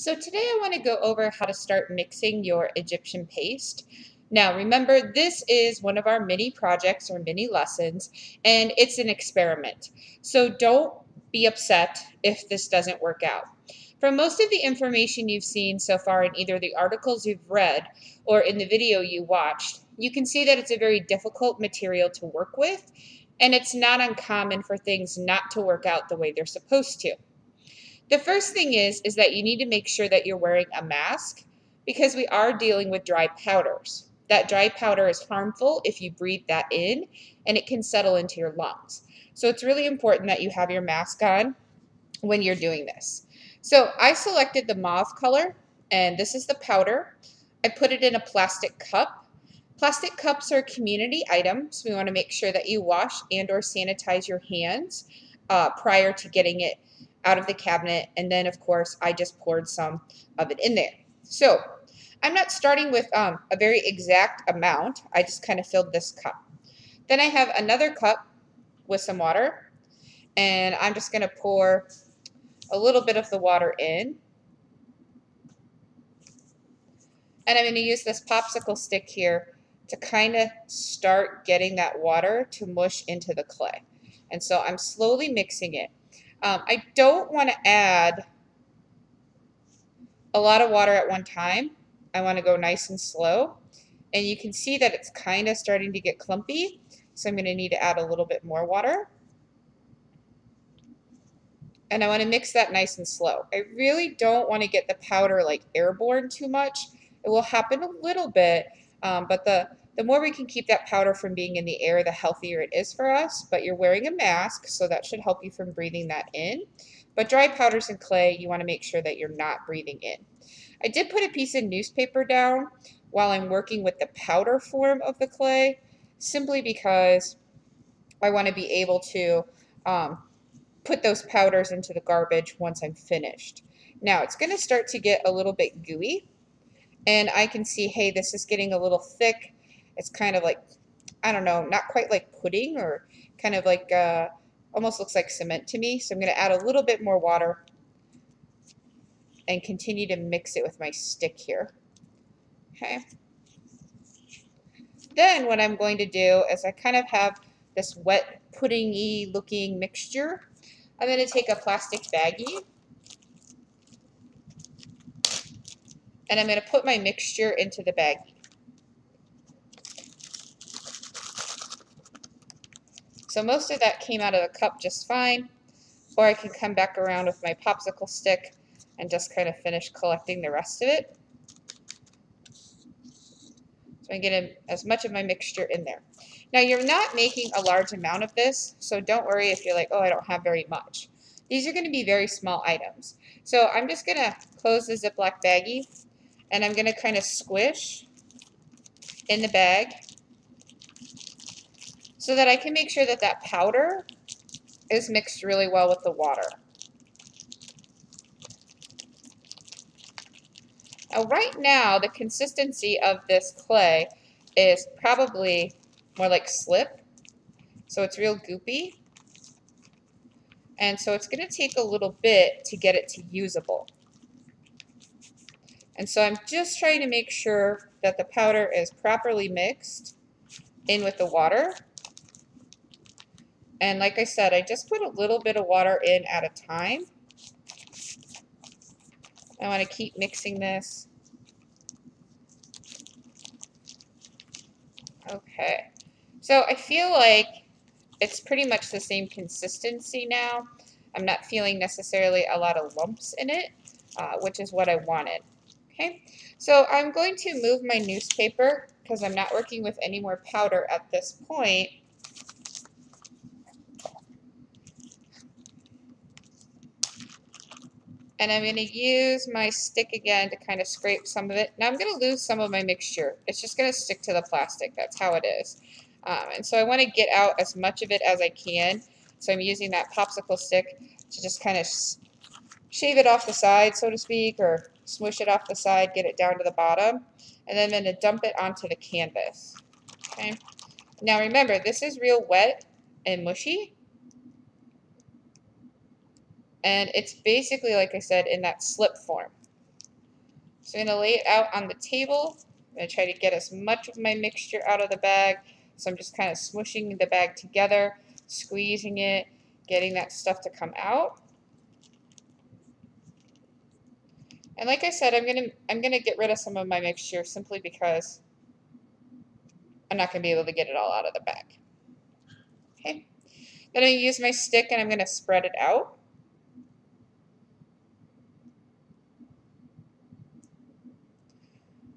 So today I want to go over how to start mixing your Egyptian paste. Now remember this is one of our mini projects or mini lessons and it's an experiment. So don't be upset if this doesn't work out. From most of the information you've seen so far in either the articles you've read or in the video you watched, you can see that it's a very difficult material to work with and it's not uncommon for things not to work out the way they're supposed to. The first thing is, is that you need to make sure that you're wearing a mask because we are dealing with dry powders. That dry powder is harmful if you breathe that in and it can settle into your lungs. So it's really important that you have your mask on when you're doing this. So I selected the mauve color and this is the powder. I put it in a plastic cup. Plastic cups are a community item, so we want to make sure that you wash and or sanitize your hands uh, prior to getting it out of the cabinet. And then, of course, I just poured some of it in there. So I'm not starting with um, a very exact amount. I just kind of filled this cup. Then I have another cup with some water. And I'm just going to pour a little bit of the water in. And I'm going to use this popsicle stick here to kind of start getting that water to mush into the clay. And so I'm slowly mixing it. Um, I don't want to add a lot of water at one time. I want to go nice and slow. And you can see that it's kind of starting to get clumpy. So I'm going to need to add a little bit more water. And I want to mix that nice and slow. I really don't want to get the powder like airborne too much. It will happen a little bit, um, but the the more we can keep that powder from being in the air, the healthier it is for us. But you're wearing a mask, so that should help you from breathing that in. But dry powders and clay, you want to make sure that you're not breathing in. I did put a piece of newspaper down while I'm working with the powder form of the clay, simply because I want to be able to um, put those powders into the garbage once I'm finished. Now it's going to start to get a little bit gooey and I can see, hey, this is getting a little thick. It's kind of like, I don't know, not quite like pudding or kind of like, uh, almost looks like cement to me. So I'm going to add a little bit more water and continue to mix it with my stick here. Okay. Then what I'm going to do is I kind of have this wet puddingy looking mixture. I'm going to take a plastic baggie and I'm going to put my mixture into the baggie. So most of that came out of the cup just fine. Or I can come back around with my popsicle stick and just kind of finish collecting the rest of it. So I get as much of my mixture in there. Now you're not making a large amount of this, so don't worry if you're like, oh, I don't have very much. These are going to be very small items. So I'm just going to close the Ziploc baggie and I'm going to kind of squish in the bag so that I can make sure that that powder is mixed really well with the water. Now right now, the consistency of this clay is probably more like slip, so it's real goopy. And so it's going to take a little bit to get it to usable. And so I'm just trying to make sure that the powder is properly mixed in with the water. And like I said, I just put a little bit of water in at a time. I want to keep mixing this. Okay. So I feel like it's pretty much the same consistency now. I'm not feeling necessarily a lot of lumps in it, uh, which is what I wanted. Okay, so I'm going to move my newspaper because I'm not working with any more powder at this point. And I'm going to use my stick again to kind of scrape some of it. Now I'm going to lose some of my mixture. It's just going to stick to the plastic. That's how it is. Um, and so I want to get out as much of it as I can. So I'm using that popsicle stick to just kind of shave it off the side, so to speak, or smush it off the side, get it down to the bottom. And then I'm going to dump it onto the canvas. Okay. Now remember, this is real wet and mushy. And it's basically, like I said, in that slip form. So I'm going to lay it out on the table. I'm going to try to get as much of my mixture out of the bag. So I'm just kind of smushing the bag together, squeezing it, getting that stuff to come out. And like I said, I'm gonna I'm gonna get rid of some of my mixture simply because I'm not gonna be able to get it all out of the bag. Okay. Then I use my stick and I'm gonna spread it out.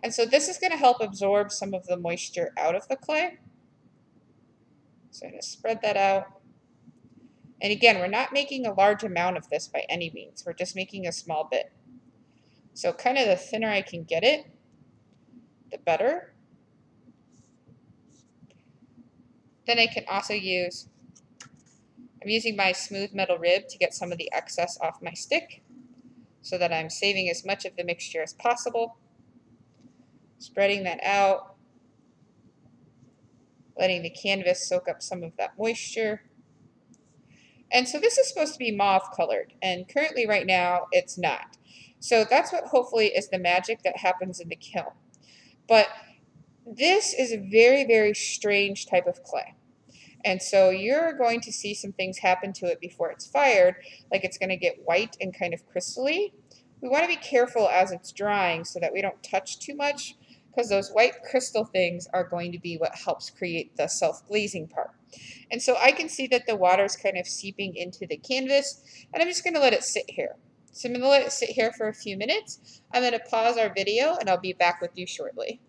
And so this is going to help absorb some of the moisture out of the clay. So I'm going to spread that out. And again, we're not making a large amount of this by any means. We're just making a small bit. So kind of the thinner I can get it, the better. Then I can also use, I'm using my smooth metal rib to get some of the excess off my stick so that I'm saving as much of the mixture as possible spreading that out, letting the canvas soak up some of that moisture. And so this is supposed to be mauve colored, and currently right now it's not. So that's what hopefully is the magic that happens in the kiln. But this is a very, very strange type of clay. And so you're going to see some things happen to it before it's fired, like it's going to get white and kind of crystally. We want to be careful as it's drying so that we don't touch too much because those white crystal things are going to be what helps create the self-glazing part. And so I can see that the water is kind of seeping into the canvas, and I'm just going to let it sit here. So I'm going to let it sit here for a few minutes. I'm going to pause our video, and I'll be back with you shortly.